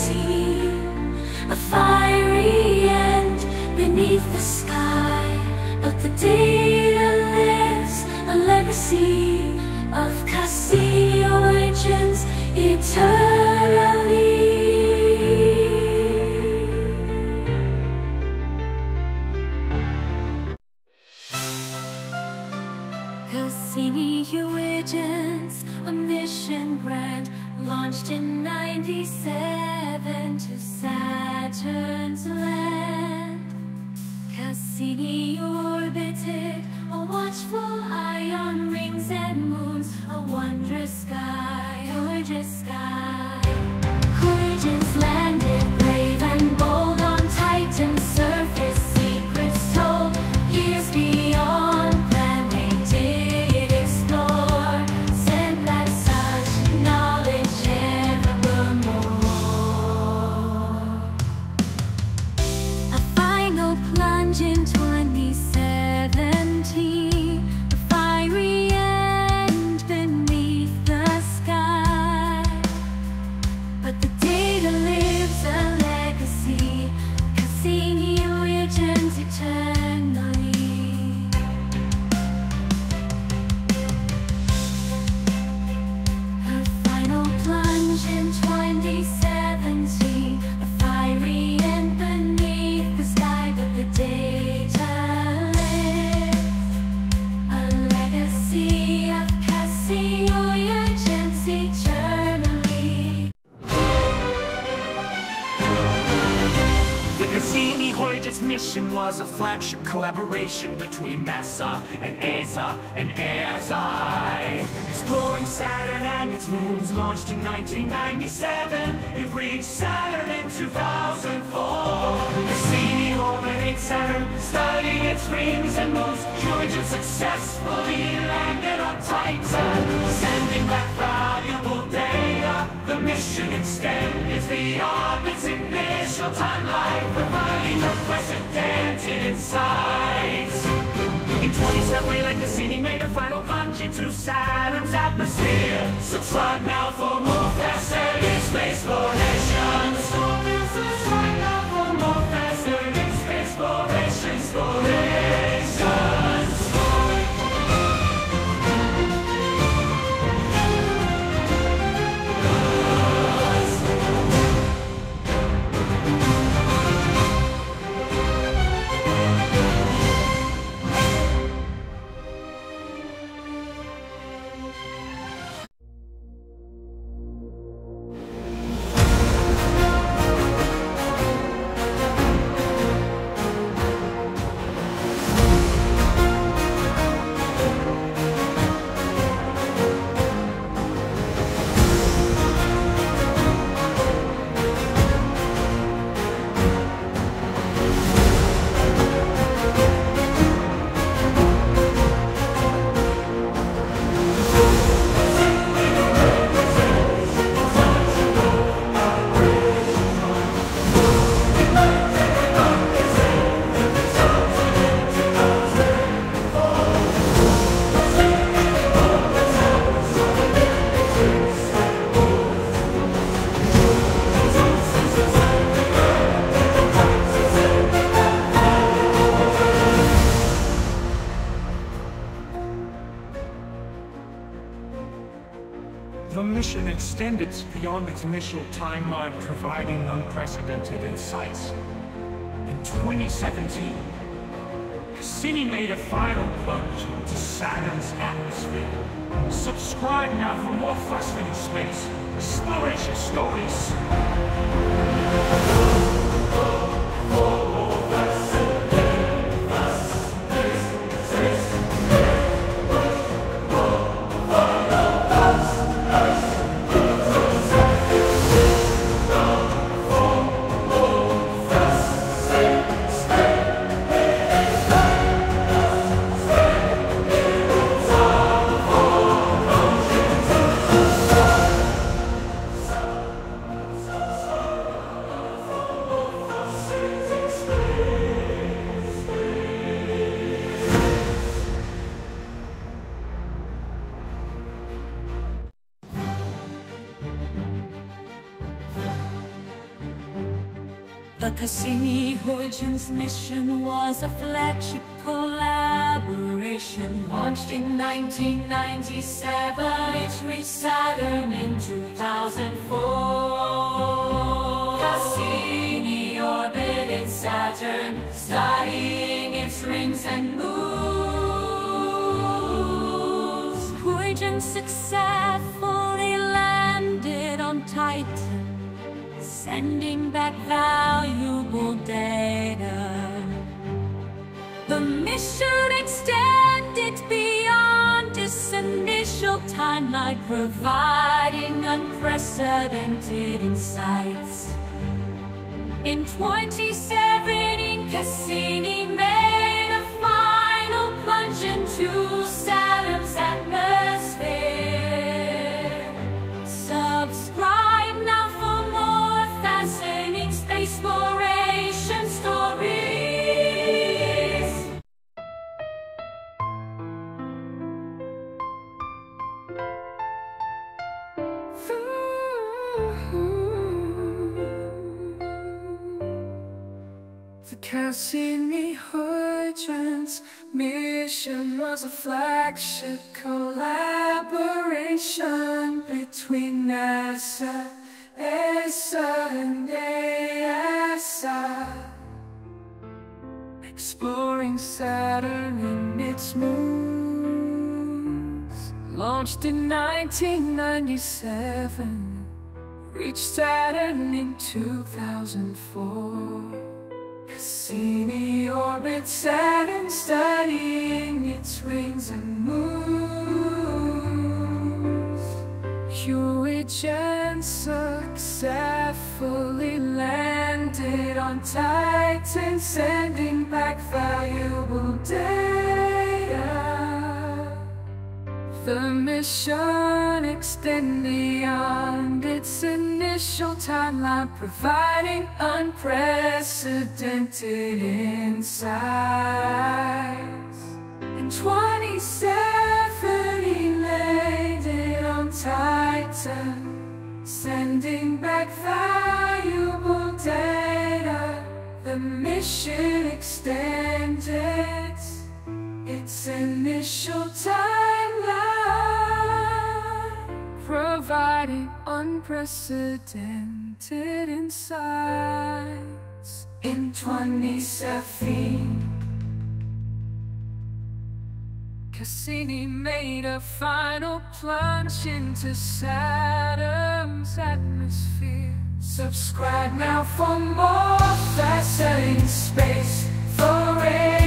2017, a fiery end beneath the sky. But the data lives, a legacy of Cassini Huygens eternally. Cassini Huygens, a mission brand launched in 97 to Saturn's land. Cassini orbited a watchful eye on rings and moons, a wondrous 你。Mission was a flagship collaboration between NASA and ESA and ASI. Exploring Saturn and its moons launched in 1997. It reached Saturn in 2004. Cassini orbits Saturn, studying its rings and moons. Voyager successfully landed on Titan, sending back valuable data. The mission extended the orbit's initial timeline, insights. In 27, like Cassini made a final plunge into Saturn's atmosphere. Subscribe now for more fascinating space explorations. The mission extended beyond its initial timeline, providing unprecedented insights. In 2017, Cassini made a final plunge into Saturn's atmosphere. Subscribe now for more fascinating space exploration stories. The Cassini Huygens mission was a flagship collaboration launched in 1997. It reached Saturn in 2004. Cassini orbited Saturn, studying its rings and moons. Huygens successfully landed on Titan sending back valuable data. The mission extended beyond its initial timeline, providing unprecedented insights. In 2017, Cassini made a final plunge into Cassini Huygens mission was a flagship collaboration between NASA, ESA, and ASA. Exploring Saturn and its moons. Launched in 1997, reached Saturn in 2004. Cassini orbits Saturn, studying its rings and moons. Huygens successfully landed on Titan, sending back valuable data. The mission extended beyond its initial timeline, providing unprecedented insights. In 27, he landed on Titan, sending back valuable data. The mission extended its initial timeline, providing unprecedented insights. In 2017, Cassini made a final plunge into Saturn's atmosphere. Subscribe now for more fascinating space forever.